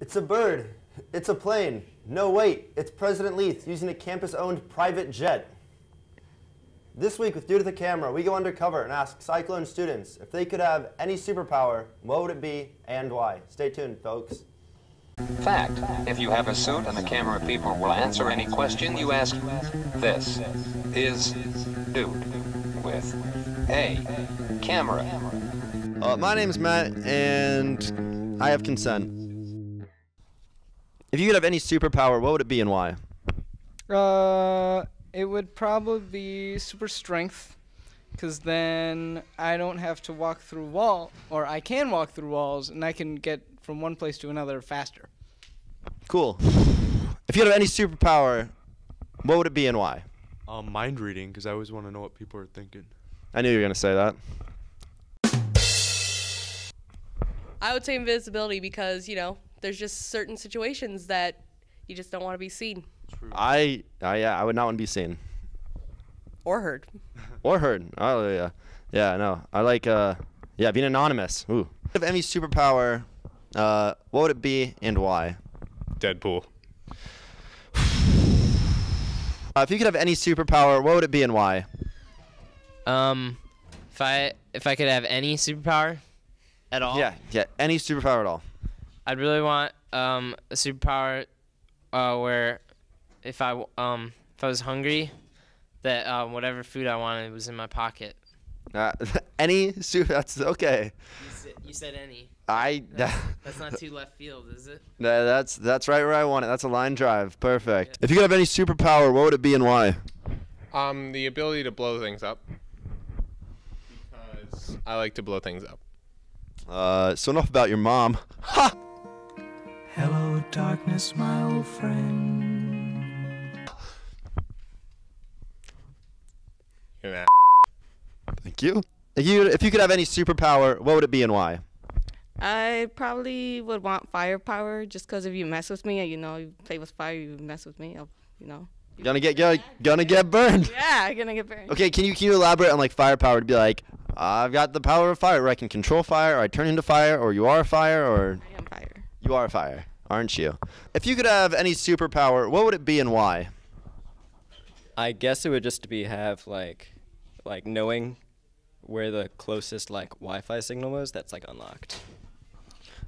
It's a bird. It's a plane. No, wait. It's President Leath using a campus owned private jet. This week with Dude with a Camera, we go undercover and ask Cyclone students if they could have any superpower, what would it be and why? Stay tuned, folks. Fact. If you have a suit and the camera people will answer any question you ask, this is Dude with a camera. Uh, my is Matt, and I have consent. If you could have any superpower, what would it be and why? Uh, it would probably be super strength, because then I don't have to walk through wall, or I can walk through walls, and I can get from one place to another faster. Cool. If you could have any superpower, what would it be and why? Um, mind reading, because I always want to know what people are thinking. I knew you were going to say that. I would say invisibility because, you know, there's just certain situations that you just don't want to be seen I, uh, yeah, I would not want to be seen or heard. or heard. Oh yeah, yeah. No, I like. Uh, yeah, being anonymous. Ooh. If any superpower, uh, what would it be and why? Deadpool. Uh, if you could have any superpower, what would it be and why? Um, if I if I could have any superpower at all, Yeah, yeah. Any superpower at all. I'd really want um a superpower uh where if I w- um if I was hungry, that um whatever food I wanted was in my pocket. Uh, any super. That's okay. You said, you said any. I. That's not too left field, is it? That- that's that's right where I want it. That's a line drive. Perfect. If you could have any superpower, what would it be and why? Um, the ability to blow things up. Because I like to blow things up. Uh, so enough about your mom. Ha! Hello, darkness, my old friend. You know, Thank you. If you if you could have any superpower, what would it be and why? I probably would want firepower just because if you mess with me, you know, you play with fire, you mess with me, I'll, you know. Gonna get gonna, gonna get burned. Yeah, I'm gonna get burned. Okay, can you can you elaborate on like firepower to be like, I've got the power of fire, where I can control fire, or I turn into fire, or you are fire, or I am fire. you are fire, aren't you? If you could have any superpower, what would it be and why? I guess it would just be have like like knowing where the closest like Wi-Fi signal was that's like unlocked.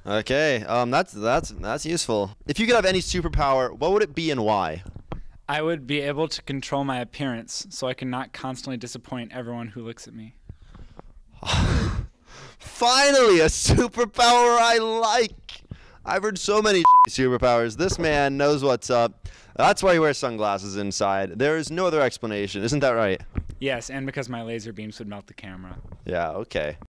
Okay, um, that's that's that's useful. If you could have any superpower, what would it be and why? I would be able to control my appearance so I can not constantly disappoint everyone who looks at me. Finally, a superpower I like. I've heard so many superpowers. This man knows what's up. That's why he wears sunglasses inside. There is no other explanation. Isn't that right? Yes, and because my laser beams would melt the camera. Yeah, okay.